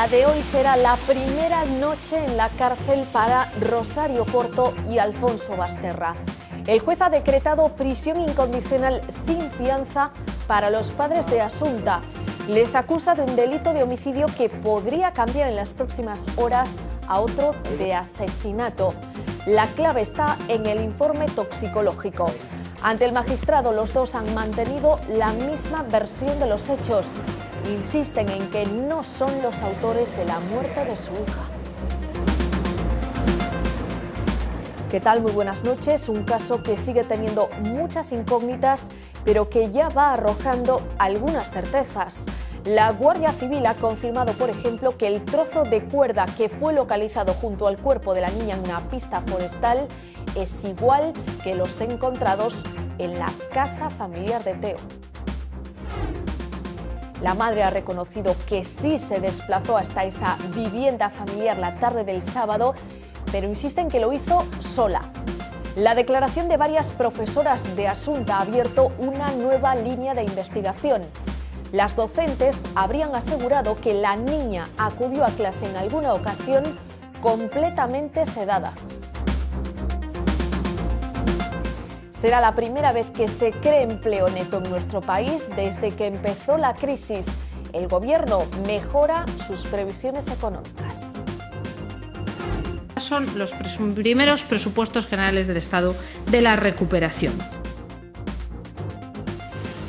La de hoy será la primera noche en la cárcel para Rosario Porto y Alfonso Basterra. El juez ha decretado prisión incondicional sin fianza para los padres de Asunta. Les acusa de un delito de homicidio que podría cambiar en las próximas horas a otro de asesinato. La clave está en el informe toxicológico. Ante el magistrado, los dos han mantenido la misma versión de los hechos insisten en que no son los autores de la muerte de su hija. ¿Qué tal? Muy buenas noches. Un caso que sigue teniendo muchas incógnitas, pero que ya va arrojando algunas certezas. La Guardia Civil ha confirmado, por ejemplo, que el trozo de cuerda que fue localizado junto al cuerpo de la niña en una pista forestal es igual que los encontrados en la casa familiar de Teo. La madre ha reconocido que sí se desplazó hasta esa vivienda familiar la tarde del sábado, pero insiste en que lo hizo sola. La declaración de varias profesoras de Asunta ha abierto una nueva línea de investigación. Las docentes habrían asegurado que la niña acudió a clase en alguna ocasión completamente sedada. Será la primera vez que se cree empleo neto en nuestro país desde que empezó la crisis. El Gobierno mejora sus previsiones económicas. Son los primeros presupuestos generales del Estado de la recuperación.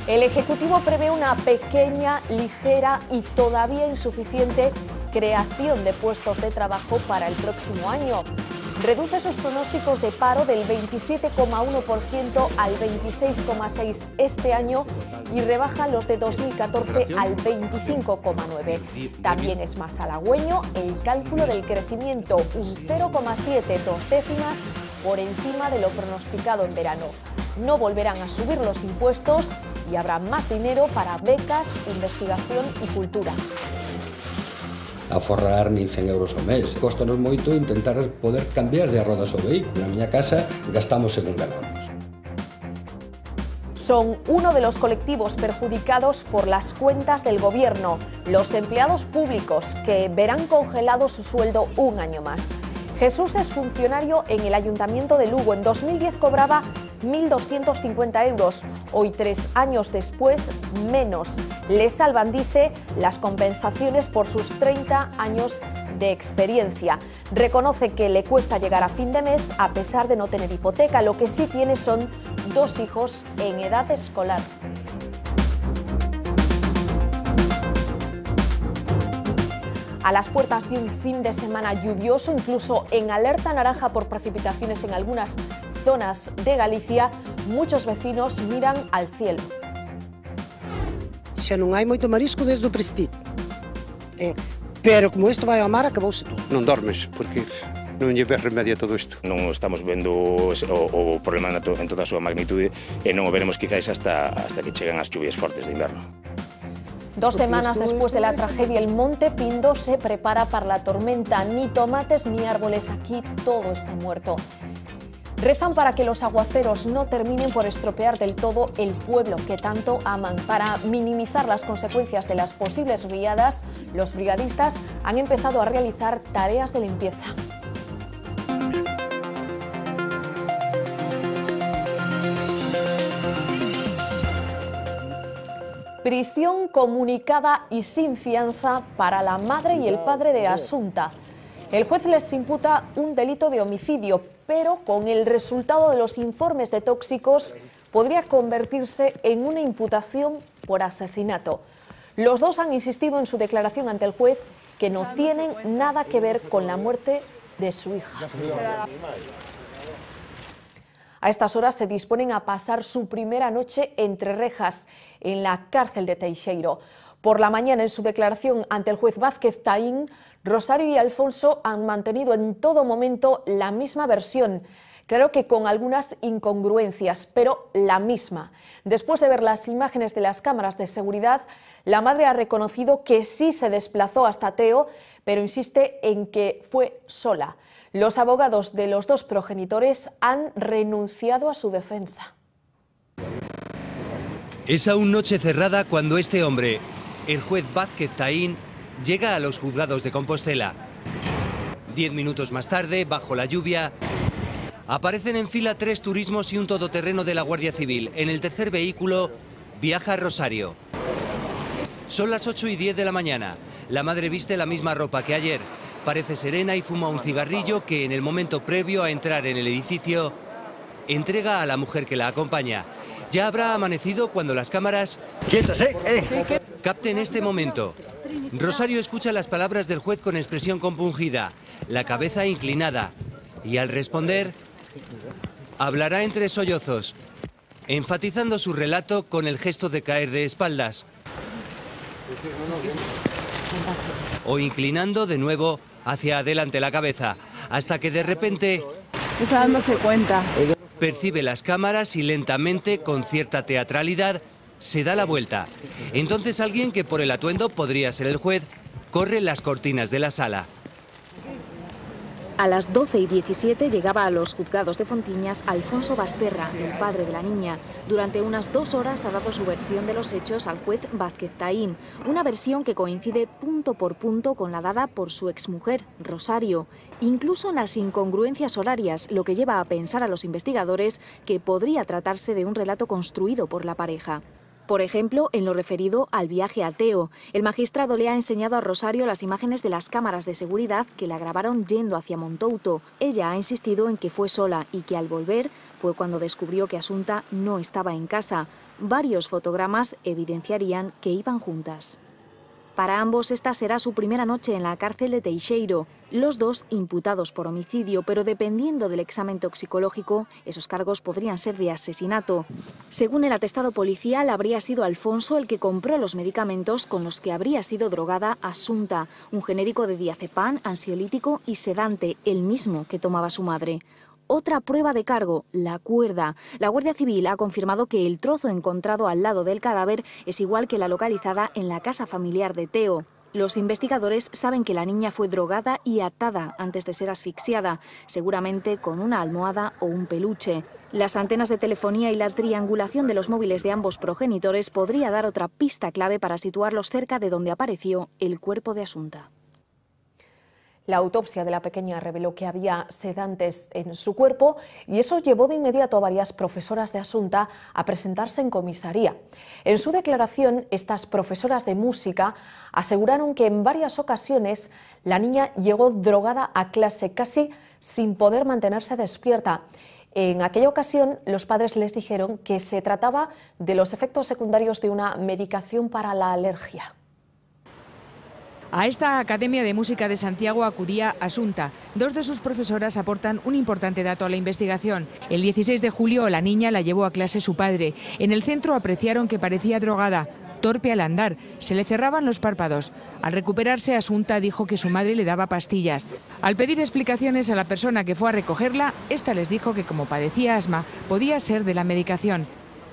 El Ejecutivo prevé una pequeña, ligera y todavía insuficiente creación de puestos de trabajo para el próximo año reduce sus pronósticos de paro del 27,1% al 26,6% este año y rebaja los de 2014 al 25,9%. También es más halagüeño el cálculo del crecimiento, un 0,7 dos décimas por encima de lo pronosticado en verano. No volverán a subir los impuestos y habrá más dinero para becas, investigación y cultura a forrar ni 100 euros ao mes. Costanos moito intentar poder cambiar de rodas o vehículo. Na miña casa gastamos según ganamos. Son uno de los colectivos perjudicados por las cuentas del gobierno, los empleados públicos que verán congelado su sueldo un año más. Jesús es funcionario en el Ayuntamiento de Lugo. En 2010 cobraba 1.250 euros. Hoy, tres años después, menos. Le salvan, dice, las compensaciones por sus 30 años de experiencia. Reconoce que le cuesta llegar a fin de mes a pesar de no tener hipoteca. Lo que sí tiene son dos hijos en edad escolar. a las puertas de un fin de semana lluvioso, incluso en alerta naranja por precipitaciones en algunas zonas de Galicia, muchos vecinos miran al cielo. Xa non hai moito marisco desde o Prestige. Eh, pero como isto vai ao mar, acabouse todo. Non dormes, porque non lle ves remedio a todo isto. Non estamos vendo o, o problema na en toda a súa magnitude e non o veremos quizáis hasta, hasta que chegan as chuvias fortes de inverno. Dos semanas después de la tragedia, el Monte Pindo se prepara para la tormenta. Ni tomates ni árboles, aquí todo está muerto. Rezan para que los aguaceros no terminen por estropear del todo el pueblo que tanto aman. Para minimizar las consecuencias de las posibles riadas, los brigadistas han empezado a realizar tareas de limpieza. Prisión comunicada y sin fianza para la madre y el padre de Asunta. El juez les imputa un delito de homicidio, pero con el resultado de los informes de tóxicos podría convertirse en una imputación por asesinato. Los dos han insistido en su declaración ante el juez que no tienen nada que ver con la muerte de su hija. A estas horas se disponen a pasar su primera noche entre rejas en la cárcel de Teixeiro. Por la mañana, en su declaración ante el juez Vázquez Taín, Rosario y Alfonso han mantenido en todo momento la misma versión. Claro que con algunas incongruencias, pero la misma. Después de ver las imágenes de las cámaras de seguridad, la madre ha reconocido que sí se desplazó hasta Teo, pero insiste en que fue sola. Los abogados de los dos progenitores han renunciado a su defensa. Es aún noche cerrada cuando este hombre, el juez Vázquez Taín, llega a los juzgados de Compostela. Diez minutos más tarde, bajo la lluvia, aparecen en fila tres turismos y un todoterreno de la Guardia Civil. En el tercer vehículo viaja Rosario. Son las 8 y 10 de la mañana. La madre viste la misma ropa que ayer. Parece serena y fuma un cigarrillo que en el momento previo a entrar en el edificio entrega a la mujer que la acompaña. Ya habrá amanecido cuando las cámaras capten este momento. Rosario escucha las palabras del juez con expresión compungida, la cabeza inclinada, y al responder, hablará entre sollozos, enfatizando su relato con el gesto de caer de espaldas, o inclinando de nuevo hacia adelante la cabeza, hasta que de repente Está dándose cuenta. percibe las cámaras y lentamente, con cierta teatralidad, se da la vuelta. Entonces alguien que por el atuendo podría ser el juez, corre las cortinas de la sala. A las 12 y 17 llegaba a los juzgados de Fontiñas Alfonso Basterra, el padre de la niña. Durante unas dos horas ha dado su versión de los hechos al juez Vázquez Taín, una versión que coincide punto por punto con la dada por su exmujer, Rosario. Incluso en las incongruencias horarias, lo que lleva a pensar a los investigadores que podría tratarse de un relato construido por la pareja. Por ejemplo, en lo referido al viaje a Teo, el magistrado le ha enseñado a Rosario las imágenes de las cámaras de seguridad que la grabaron yendo hacia Montouto. Ella ha insistido en que fue sola y que al volver fue cuando descubrió que Asunta no estaba en casa. Varios fotogramas evidenciarían que iban juntas. Para ambos esta será su primera noche en la cárcel de Teixeiro, los dos imputados por homicidio, pero dependiendo del examen toxicológico, esos cargos podrían ser de asesinato. Según el atestado policial, habría sido Alfonso el que compró los medicamentos con los que habría sido drogada Asunta, un genérico de diazepam, ansiolítico y sedante, el mismo que tomaba su madre. Otra prueba de cargo, la cuerda. La Guardia Civil ha confirmado que el trozo encontrado al lado del cadáver es igual que la localizada en la casa familiar de Teo. Los investigadores saben que la niña fue drogada y atada antes de ser asfixiada, seguramente con una almohada o un peluche. Las antenas de telefonía y la triangulación de los móviles de ambos progenitores podría dar otra pista clave para situarlos cerca de donde apareció el cuerpo de Asunta. La autopsia de la pequeña reveló que había sedantes en su cuerpo y eso llevó de inmediato a varias profesoras de Asunta a presentarse en comisaría. En su declaración, estas profesoras de música aseguraron que en varias ocasiones la niña llegó drogada a clase casi sin poder mantenerse despierta. En aquella ocasión, los padres les dijeron que se trataba de los efectos secundarios de una medicación para la alergia. A esta Academia de Música de Santiago acudía Asunta. Dos de sus profesoras aportan un importante dato a la investigación. El 16 de julio la niña la llevó a clase su padre. En el centro apreciaron que parecía drogada. Torpe al andar, se le cerraban los párpados. Al recuperarse, Asunta dijo que su madre le daba pastillas. Al pedir explicaciones a la persona que fue a recogerla, esta les dijo que como padecía asma, podía ser de la medicación.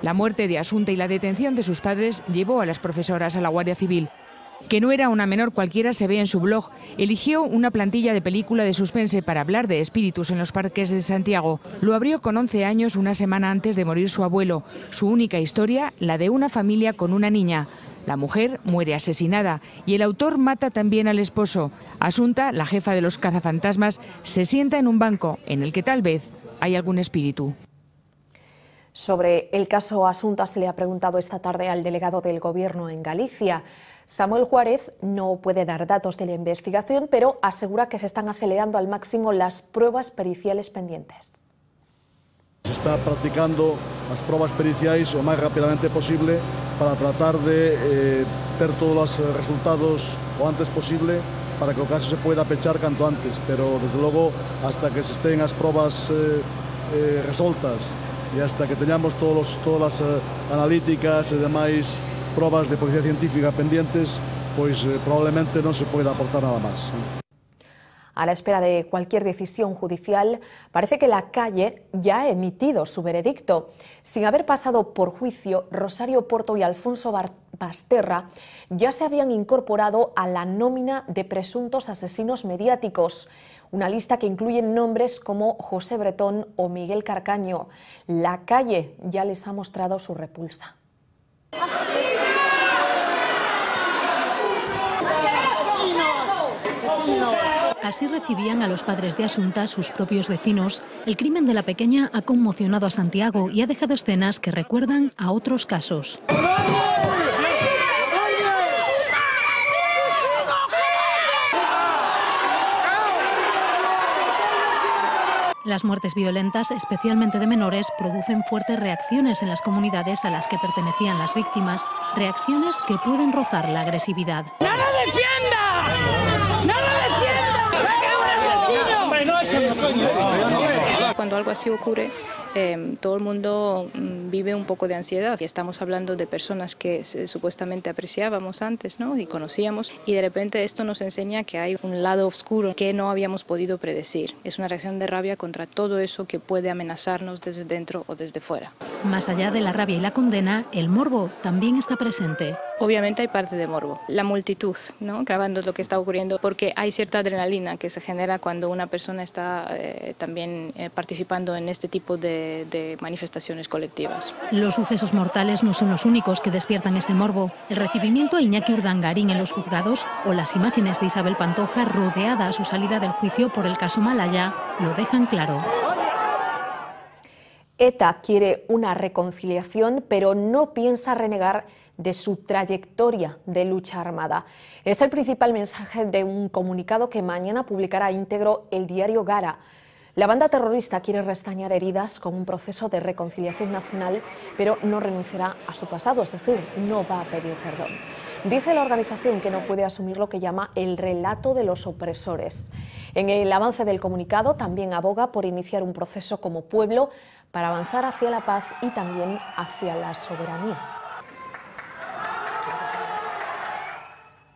La muerte de Asunta y la detención de sus padres llevó a las profesoras a la Guardia Civil. Que no era una menor cualquiera se ve en su blog. Eligió una plantilla de película de suspense para hablar de espíritus en los parques de Santiago. Lo abrió con 11 años una semana antes de morir su abuelo. Su única historia, la de una familia con una niña. La mujer muere asesinada y el autor mata también al esposo. Asunta, la jefa de los cazafantasmas, se sienta en un banco en el que tal vez hay algún espíritu. Sobre el caso Asunta se le ha preguntado esta tarde al delegado del Gobierno en Galicia. Samuel Juárez no puede dar datos de la investigación, pero asegura que se están acelerando al máximo las pruebas periciales pendientes. Se está practicando as probas periciais o máis rapidamente posible para tratar de eh, ter todos os resultados o antes posible para que o caso se poida pechar canto antes, pero desde logo hasta que se estén as probas eh, eh, resoltas e hasta que teñamos todos, todas as eh, analíticas e demais probas de policía científica pendientes, pois eh, probablemente non se poida aportar nada máis. A la espera de cualquier decisión judicial, parece que la calle ya ha emitido su veredicto. Sin haber pasado por juicio, Rosario Porto y Alfonso Basterra ya se habían incorporado a la nómina de presuntos asesinos mediáticos, una lista que incluye nombres como José Bretón o Miguel Carcaño. La calle ya les ha mostrado su repulsa. Así recibían a los padres de Asunta, sus propios vecinos. El crimen de la pequeña ha conmocionado a Santiago y ha dejado escenas que recuerdan a otros casos. Las muertes violentas, especialmente de menores, producen fuertes reacciones en las comunidades a las que pertenecían las víctimas, reacciones que pueden rozar la agresividad. ¡No lo defienda! ¡No lo defienda! Cuando algo así ocurre, eh, todo el mundo mm, vive un poco de ansiedad y estamos hablando de personas que se, supuestamente apreciábamos antes ¿no? y conocíamos y de repente esto nos enseña que hay un lado oscuro que no habíamos podido predecir. Es una reacción de rabia contra todo eso que puede amenazarnos desde dentro o desde fuera. Más allá de la rabia y la condena, el morbo también está presente. Obviamente hay parte de morbo, la multitud, ¿no? grabando lo que está ocurriendo, porque hay cierta adrenalina que se genera cuando una persona está eh, también eh, participando en este tipo de, de manifestaciones colectivas. Los sucesos mortales no son los únicos que despiertan ese morbo. El recibimiento a Iñaki Urdangarín en los juzgados o las imágenes de Isabel Pantoja rodeada a su salida del juicio por el caso Malaya lo dejan claro. ETA quiere una reconciliación, pero no piensa renegar de su trayectoria de lucha armada. Es el principal mensaje de un comunicado que mañana publicará íntegro el diario Gara. La banda terrorista quiere restañar heridas con un proceso de reconciliación nacional, pero no renunciará a su pasado, es decir, no va a pedir perdón. Dice la organización que no puede asumir lo que llama el relato de los opresores. En el avance del comunicado también aboga por iniciar un proceso como pueblo para avanzar hacia la paz y también hacia la soberanía.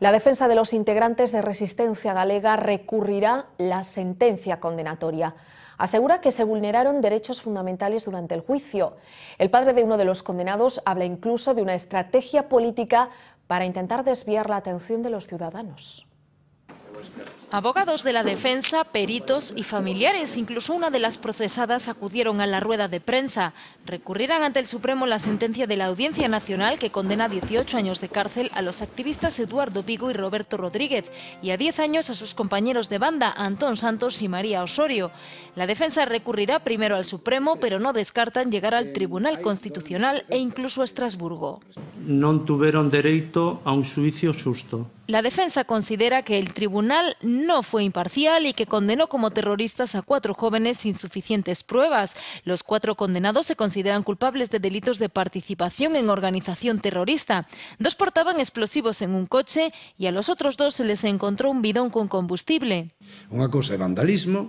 La defensa de los integrantes de Resistencia Galega recurrirá la sentencia condenatoria. Asegura que se vulneraron derechos fundamentales durante el juicio. El padre de uno de los condenados habla incluso de una estrategia política para intentar desviar la atención de los ciudadanos. Abogados de la defensa, peritos y familiares, incluso una de las procesadas, acudieron a la rueda de prensa. Recurrirán ante el Supremo la sentencia de la Audiencia Nacional que condena a 18 años de cárcel a los activistas Eduardo Vigo y Roberto Rodríguez y a 10 años a sus compañeros de banda, Antón Santos y María Osorio. La defensa recurrirá primero al Supremo, pero no descartan llegar al Tribunal Constitucional e incluso a Estrasburgo. Non tuveron dereito a un suicio xusto. La defensa considera que el tribunal no fue imparcial y que condenó como terroristas a cuatro jóvenes sin suficientes pruebas. Los cuatro condenados se consideran culpables de delitos de participación en organización terrorista. Dos portaban explosivos en un coche y a los otros dos se les encontró un bidón con combustible. Unha cousa é vandalismo,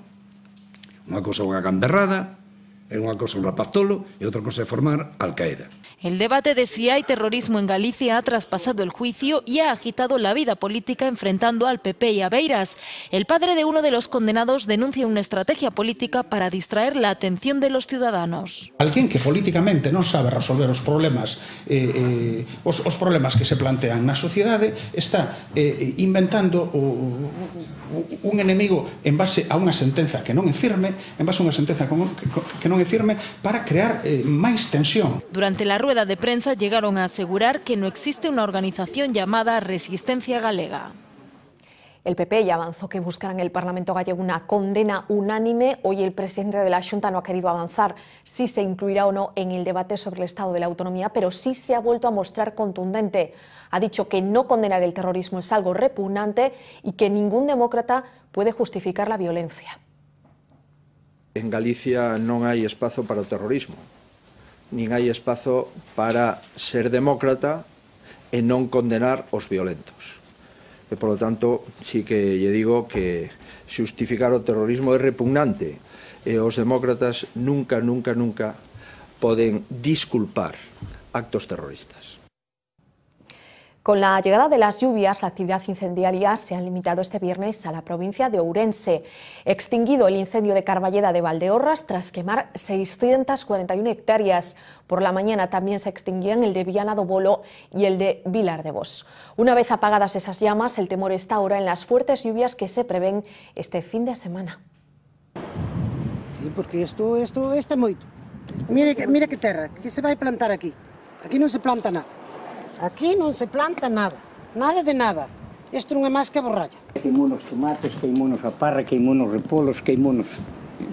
unha cousa é unha gamberrada, é unha cousa un rapazolo e outra cousa é formar Al-Qaeda. El debate de si hay terrorismo en Galicia ha traspasado el juicio y ha agitado la vida política enfrentando al PP y a Beiras. El padre de uno de los condenados denuncia una estrategia política para distraer la atención de los ciudadanos. Alguén que políticamente non sabe resolver os problemas eh, eh, problemas que se plantean na sociedade está eh, inventando un enemigo en base a unha sentenza que non é firme, en base a unha sentenza que, non é firme para crear eh, máis tensión. Durante la rueda de prensa llegaron a asegurar que no existe una organización llamada Resistencia Galega. El PP ya avanzó que buscará en el Parlamento gallego una condena unánime. Hoy el presidente de la Junta no ha querido avanzar si se incluirá o no en el debate sobre el estado de la autonomía, pero sí se ha vuelto a mostrar contundente. Ha dicho que no condenar el terrorismo es algo repugnante y que ningún demócrata puede justificar la violencia. En Galicia non hai espazo para o terrorismo, nin hai espazo para ser demócrata e non condenar os violentos. E, por lo tanto, sí que lle digo que xustificar o terrorismo é repugnante. E os demócratas nunca, nunca, nunca poden disculpar actos terroristas. Con la llegada de las lluvias, la actividad incendiaria se ha limitado este viernes a la provincia de Ourense. Extinguido el incendio de Carballeda de Valdeorras tras quemar 641 hectáreas. Por la mañana también se extinguían el de Viana do Bolo y el de Vilar de Bos. Una vez apagadas esas llamas, el temor está ahora en las fuertes lluvias que se prevén este fin de semana. Sí, porque isto, isto é moito. Mire, mire que terra, que se vai plantar aquí. Aquí non se planta nada. Aquí non se planta nada. Nada de nada. Isto non é máis que borralla. queimou os tomates, queimou a parra, queimou os repolos, queimou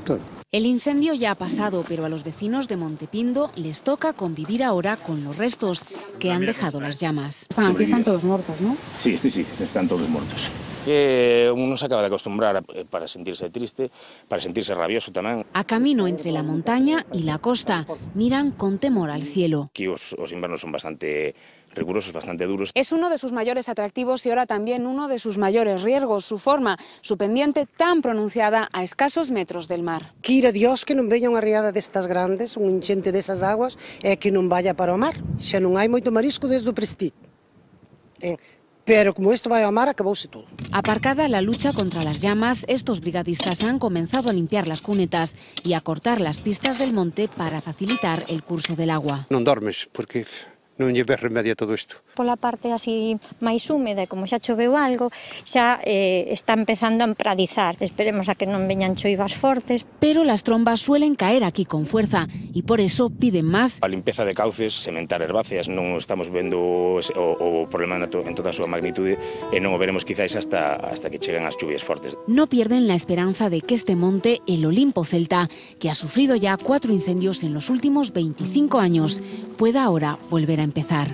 todo. El incendio ya ha pasado, pero a los vecinos de Montepindo les toca convivir ahora con los restos que han dejado las llamas. Están aquí, están todos muertos, ¿no? Sí, este sí, este están todos muertos. Que uno se acaba de acostumbrar eh, para sentirse triste, para sentirse rabioso tamén. A camino entre la montaña y la costa, miran con temor al cielo. Aquí os, os invernos son bastante rigurosos, bastante duros. Es uno de sus mayores atractivos y ahora también uno de sus mayores riesgos, su forma, su pendiente tan pronunciada a escasos metros del mar. Quira Dios que non veña unha riada destas grandes, un enchente desas aguas, e que non vaya para o mar. Xa non hai moito marisco desde o Prestige. Eh, pero como isto vai ao mar, acabouse todo. Aparcada la lucha contra las llamas, estos brigadistas han comenzado a limpiar las cunetas y a cortar las pistas del monte para facilitar el curso del agua. Non dormes, porque non lle ves remedio a todo isto. Pola parte así máis húmeda, como xa choveu algo, xa eh, está empezando a empradizar. Esperemos a que non veñan choivas fortes. Pero las trombas suelen caer aquí con fuerza e por eso piden máis. A limpeza de cauces, sementar herbáceas, non estamos vendo o, o problema en toda a súa magnitude e non o veremos quizáis hasta, hasta que cheguen as chuvias fortes. No pierden la esperanza de que este monte, el Olimpo Celta, que ha sufrido ya cuatro incendios en los últimos 25 años, pueda ahora volver a empezar.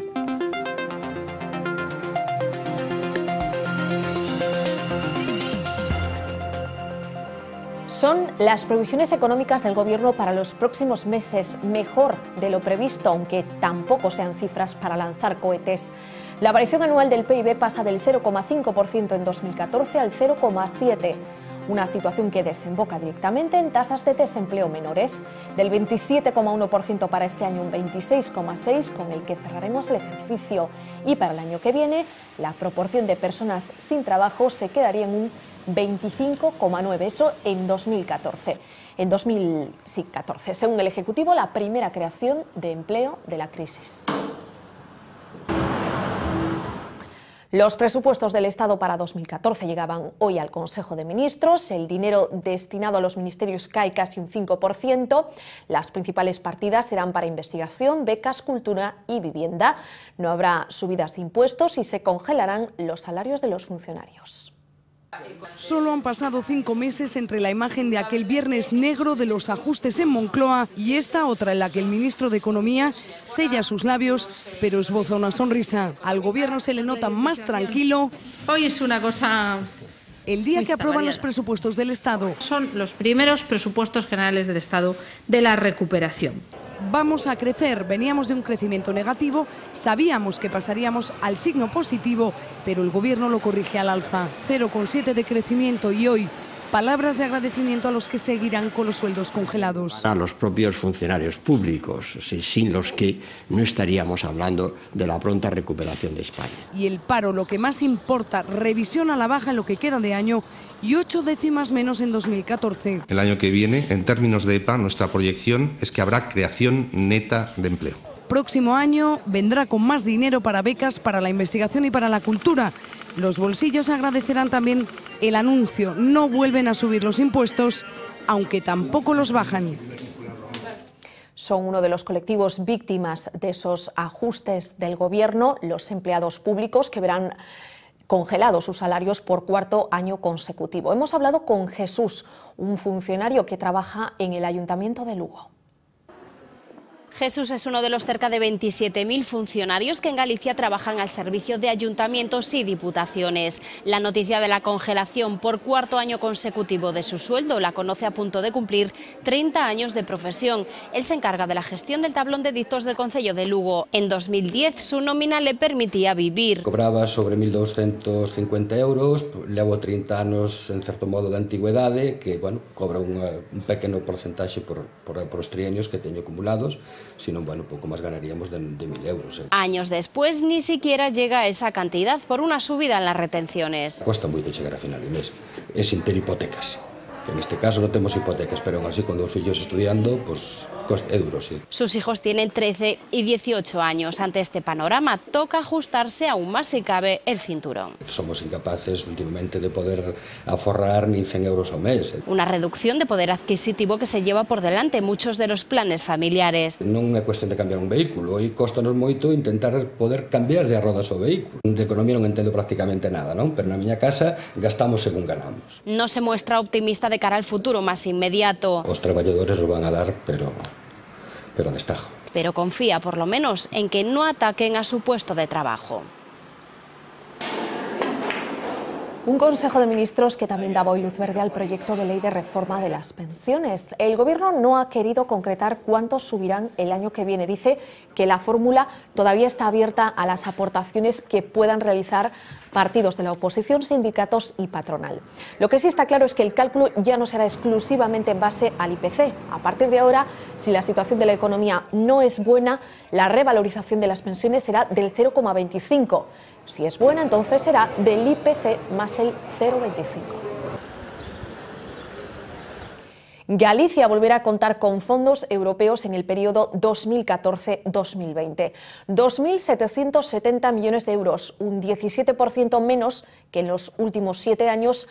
Son las previsiones económicas del Gobierno para los próximos meses mejor de lo previsto, aunque tampoco sean cifras para lanzar cohetes. La variación anual del PIB pasa del 0,5% en 2014 al 0,7%, una situación que desemboca directamente en tasas de desempleo menores, del 27,1% para este año un 26,6% con el que cerraremos el ejercicio y para el año que viene la proporción de personas sin trabajo se quedaría en un 25,9%, eso en 2014. En 2014, según el Ejecutivo, la primera creación de empleo de la crisis. Los presupuestos del Estado para 2014 llegaban hoy al Consejo de Ministros. El dinero destinado a los ministerios cae casi un 5%. Las principales partidas serán para investigación, becas, cultura y vivienda. No habrá subidas de impuestos y se congelarán los salarios de los funcionarios. Solo han pasado cinco meses entre la imagen de aquel viernes negro de los ajustes en Moncloa y esta otra en la que el ministro de Economía sella sus labios, pero esboza una sonrisa. Al gobierno se le nota más tranquilo. Hoy es una cosa el día que aprueban los presupuestos del Estado. Son los primeros presupuestos generales del Estado de la recuperación. Vamos a crecer, veníamos de un crecimiento negativo, sabíamos que pasaríamos al signo positivo, pero el Gobierno lo corrige al alza. 0,7 de crecimiento y hoy palabras de agradecimiento a los que seguirán con los sueldos congelados. A los propios funcionarios públicos, sin los que no estaríamos hablando de la pronta recuperación de España. Y el paro, lo que más importa, revisión a la baja en lo que queda de año y ocho décimas menos en 2014. El año que viene, en términos de EPA, nuestra proyección es que habrá creación neta de empleo. Próximo año vendrá con más dinero para becas, para la investigación y para la cultura. Los bolsillos agradecerán también el anuncio. No vuelven a subir los impuestos, aunque tampoco los bajan. Son uno de los colectivos víctimas de esos ajustes del Gobierno, los empleados públicos que verán congelados sus salarios por cuarto año consecutivo. Hemos hablado con Jesús, un funcionario que trabaja en el Ayuntamiento de Lugo. Jesús es uno de los cerca de 27.000 funcionarios que en Galicia trabajan al servicio de ayuntamientos y diputaciones. La noticia de la congelación por cuarto año consecutivo de su sueldo la conoce a punto de cumplir 30 años de profesión. Él se encarga de la gestión del tablón de dictos del Concello de Lugo. En 2010 su nómina le permitía vivir. Cobraba sobre 1.250 euros, levo 30 anos en certo modo de antigüedade, que bueno, cobra unha, un pequeno porcentaxe por, por, por os trienios que teño acumulados, sino bueno, poco más ganaríamos de, de mil euros. Eh. Años después ni siquiera llega a esa cantidad por una subida en las retenciones. Cuesta moito chegar a final de mes, é sin ter hipotecas. Que en este caso non temos hipotecas, pero aún así, cuando os fillos estudiando, pues, es duro, sí. Sus hijos tienen 13 y 18 años. Ante este panorama, toca ajustarse aún más si cabe el cinturón. Somos incapaces últimamente de poder aforrar ni 100 euros al mes. Una reducción de poder adquisitivo que se lleva por delante muchos de los planes familiares. Non é cuestión de cambiar un vehículo e costanos moito intentar poder cambiar de rodas o vehículo. De economía non entendo prácticamente nada, non? Pero na miña casa gastamos según ganamos. No se muestra optimista de cara al futuro máis inmediato. Os traballadores o van a dar, pero pero destajo. Pero confía por lo menos en que no ataquen a su puesto de trabajo. Un Consejo de Ministros que también daba hoy luz verde al proyecto de ley de reforma de las pensiones. El Gobierno no ha querido concretar cuántos subirán el año que viene. Dice que la fórmula todavía está abierta a las aportaciones que puedan realizar partidos de la oposición, sindicatos y patronal. Lo que sí está claro es que el cálculo ya no será exclusivamente en base al IPC. A partir de ahora, si la situación de la economía no es buena, la revalorización de las pensiones será del 0,25. Si es buena, entonces será del IPC más el 0,25. Galicia volverá a contar con fondos europeos en el periodo 2014-2020. 2.770 millones de euros, un 17% menos que en los últimos siete años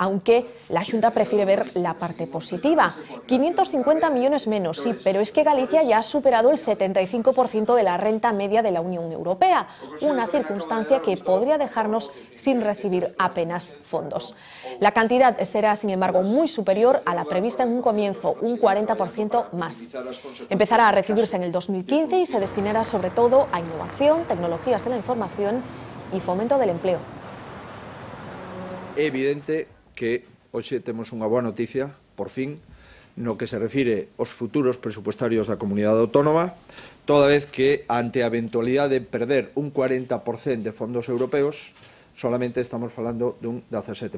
aunque la Junta prefiere ver la parte positiva. 550 millones menos, sí, pero es que Galicia ya ha superado el 75% de la renta media de la Unión Europea, una circunstancia que podría dejarnos sin recibir apenas fondos. La cantidad será, sin embargo, muy superior a la prevista en un comienzo, un 40% más. Empezará a recibirse en el 2015 y se destinará sobre todo a innovación, tecnologías de la información y fomento del empleo. evidente que hoxe temos unha boa noticia, por fin, no que se refire aos futuros presupuestarios da comunidade autónoma, toda vez que ante a eventualidade de perder un 40% de fondos europeos, solamente estamos falando dun 17%.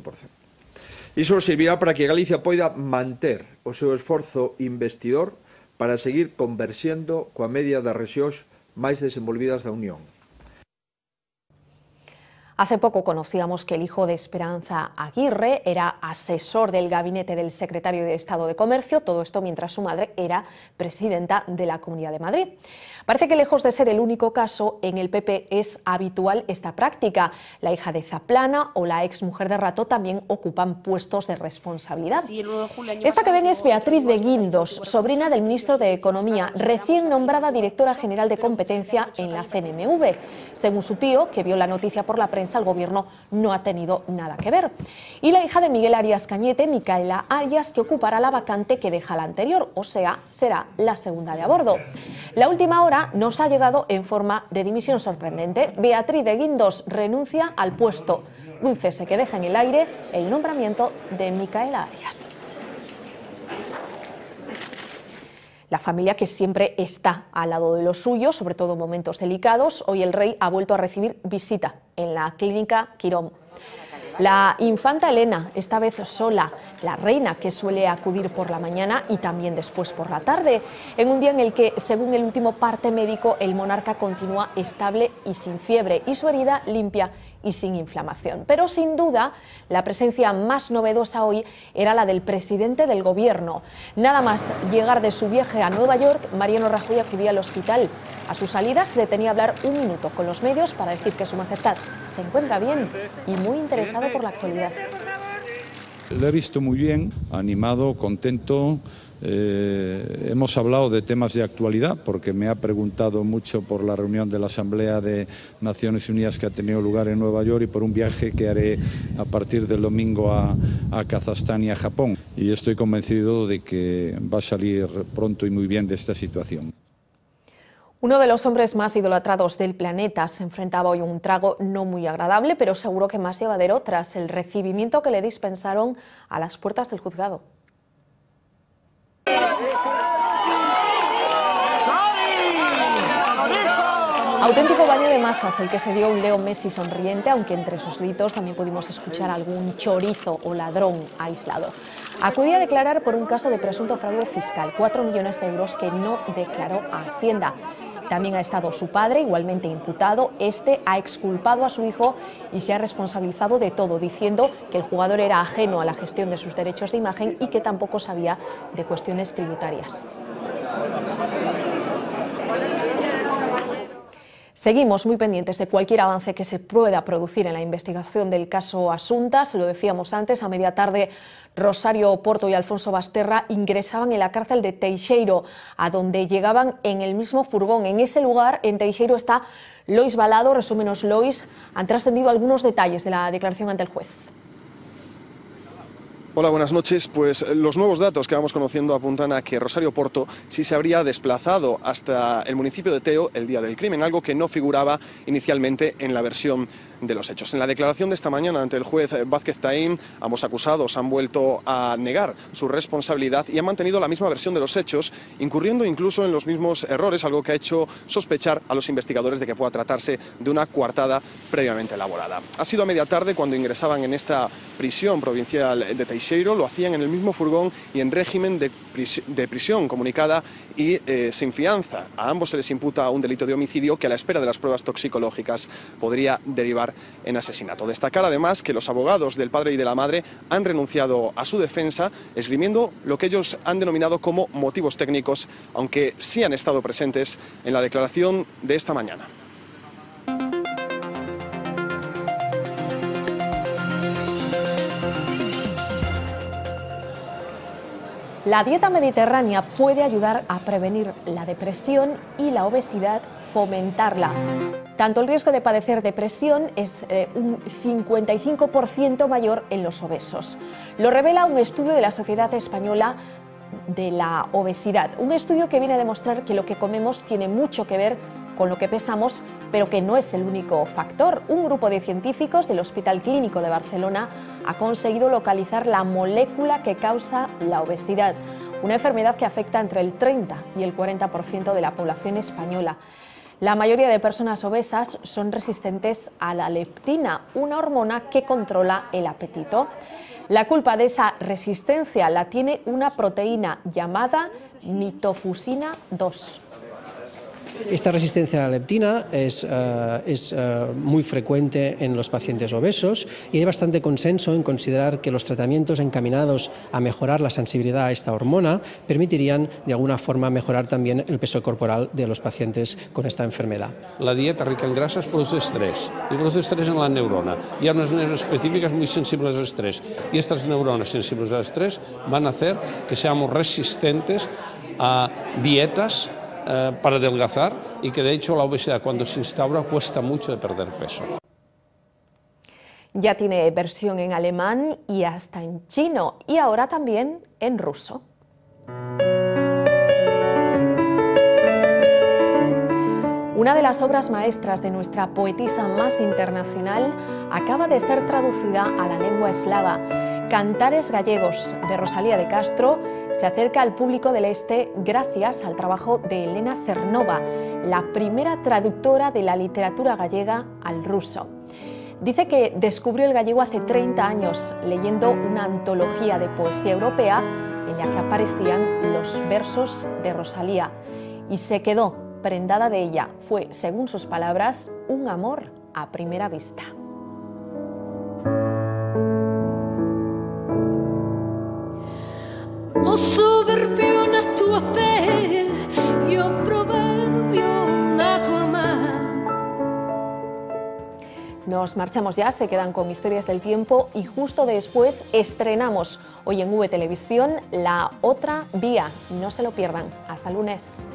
Iso servirá para que Galicia poida manter o seu esforzo investidor para seguir conversindo coa media das rexións máis desenvolvidas da Unión Hace poco conocíamos que el hijo de Esperanza Aguirre era asesor del gabinete del secretario de Estado de Comercio, todo esto mientras su madre era presidenta de la Comunidad de Madrid. Parece que lejos de ser el único caso, en el PP es habitual esta práctica. La hija de Zaplana o la ex mujer de Rato también ocupan puestos de responsabilidad. Esta que ven es Beatriz de Guindos, sobrina del ministro de Economía, recién nombrada directora general de competencia en la CNMV. Según su tío, que vio la noticia por la prensa, el gobierno no ha tenido nada que ver. Y la hija de Miguel Arias Cañete, Micaela Arias, que ocupará la vacante que deja la anterior, o sea, será la segunda de a bordo. La última hora nos ha llegado en forma de dimisión sorprendente. Beatriz de Guindos renuncia al puesto. Un cese que deja en el aire el nombramiento de Micaela Arias. La familia que siempre está al lado de los suyos, sobre todo en momentos delicados, hoy el rey ha vuelto a recibir visita en la clínica Quirón. La infanta Elena, esta vez sola, la reina que suele acudir por la mañana y también después por la tarde, en un día en el que, según el último parte médico, el monarca continúa estable y sin fiebre y su herida limpia y sin inflamación. Pero sin duda, la presencia más novedosa hoy era la del presidente del gobierno. Nada más llegar de su viaje a Nueva York, Mariano Rajoy acudía al hospital. A su salida se detenía a hablar un minuto con los medios para decir que su majestad se encuentra bien y muy interesado por la actualidad. Lo he visto muy bien, animado, contento. Eh, hemos hablado de temas de actualidad porque me ha preguntado mucho por la reunión de la Asamblea de Naciones Unidas que ha tenido lugar en Nueva York y por un viaje que haré a partir del domingo a, a Kazajstán y a Japón. Y estoy convencido de que va a salir pronto y muy bien de esta situación. Uno de los hombres más idolatrados del planeta se enfrentaba hoy a un trago no muy agradable, pero seguro que más llevadero tras el recibimiento que le dispensaron a las puertas del juzgado. Auténtico baño de masas el que se dio un Leo Messi sonriente, aunque entre sus gritos también pudimos escuchar algún chorizo o ladrón aislado. Acudía a declarar por un caso de presunto fraude fiscal, 4 millones de euros que no declaró a Hacienda. También ha estado su padre, igualmente imputado. Este ha exculpado a su hijo y se ha responsabilizado de todo, diciendo que el jugador era ajeno a la gestión de sus derechos de imagen y que tampoco sabía de cuestiones tributarias. Seguimos muy pendientes de cualquier avance que se pueda producir en la investigación del caso Asunta. Se lo decíamos antes, a media tarde Rosario Porto y Alfonso Basterra ingresaban en la cárcel de Teixeiro, a donde llegaban en el mismo furgón. En ese lugar, en Teixeiro, está Lois Balado. Resúmenos, Lois, han trascendido algunos detalles de la declaración ante el juez. Hola, buenas noches. Pues eh, los nuevos datos que vamos conociendo apuntan a que Rosario Porto sí se habría desplazado hasta el municipio de Teo el día del crimen, algo que no figuraba inicialmente en la versión de los hechos. En la declaración de esta mañana ante el juez Vázquez Taín, ambos acusados han vuelto a negar su responsabilidad y han mantenido la misma versión de los hechos, incurriendo incluso en los mismos errores, algo que ha hecho sospechar a los investigadores de que pueda tratarse de una coartada previamente elaborada. Ha sido a media tarde cuando ingresaban en esta prisión provincial de Teixeiro, lo hacían en el mismo furgón y en régimen de, prisión comunicada y eh, sin fianza. A ambos se les imputa un delito de homicidio que a la espera de las pruebas toxicológicas podría derivar en asesinato. Destacar además que los abogados del padre y de la madre han renunciado a su defensa, esgrimiendo lo que ellos han denominado como motivos técnicos, aunque sí han estado presentes en la declaración de esta mañana. La dieta mediterránea puede ayudar a prevenir la depresión y la obesidad, fomentarla. Tanto el riesgo de padecer depresión es eh, un 55% mayor en los obesos. Lo revela un estudio de la Sociedad Española de la Obesidad, un estudio que viene a demostrar que lo que comemos tiene mucho que ver con lo que pesamos, pero que no es el único factor. Un grupo de científicos del Hospital Clínico de Barcelona ha conseguido localizar la molécula que causa la obesidad, una enfermedad que afecta entre el 30 y el 40% de la población española. La mayoría de personas obesas son resistentes a la leptina, una hormona que controla el apetito. La culpa de esa resistencia la tiene una proteína llamada mitofusina 2. Esta resistencia a la leptina es, eh, es eh, muy frecuente en los pacientes obesos y hay bastante consenso en considerar que los tratamientos encaminados a mejorar la sensibilidad a esta hormona permitirían de alguna forma mejorar también el peso corporal de los pacientes con esta enfermedad. La dieta rica en grasas produce estrés y produce estrés en la neurona y hay unas neuronas específicas muy sensibles al estrés y estas neuronas sensibles al estrés van a hacer que seamos resistentes a dietas eh, para adelgazar y que de hecho la obesidad cuando se instaura cuesta mucho de perder peso. Ya tiene versión en alemán y hasta en chino y ahora también en ruso. Una de las obras maestras de nuestra poetisa más internacional acaba de ser traducida a la lengua eslava Cantares Gallegos de Rosalía de Castro se acerca al público del Este gracias al trabajo de Elena Cernova, la primera traductora de la literatura gallega al ruso. Dice que descubrió el gallego hace 30 años leyendo una antología de poesía europea en la que aparecían los versos de Rosalía y se quedó prendada de ella. Fue, según sus palabras, un amor a primera vista. Nos marchamos ya, se quedan con Historias del Tiempo y justo después estrenamos hoy en V Televisión La Otra Vía. No se lo pierdan. Hasta lunes.